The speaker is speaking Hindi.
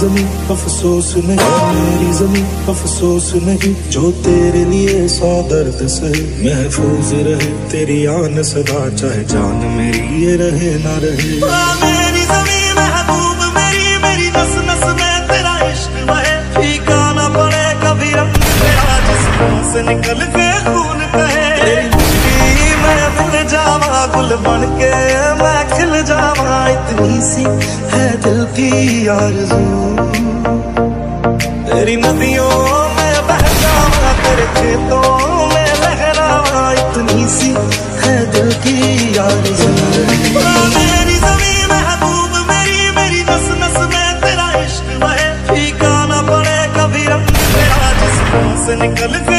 जमी अफसोस नहीं, मेरी जमी अफसोस नहीं, जो तेरे लिए सौ दर्द से महफूज रहे, तेरी आन सदा, चाहे जान मेरी ये रहे ना रहे। बहे। पड़े कभी निकल के खून जावा गुल बन मैं खिल जावा। इतनी सी है दिल की आरज़ू। तेरी नदियों में बह जावा, तेरे खेतों में लहरावा। इतनी सी है दिल की आरज़ू। महबूब मेरी मेरी नस नस में तेरा इश्क बहे। फीका निकल के